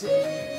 você.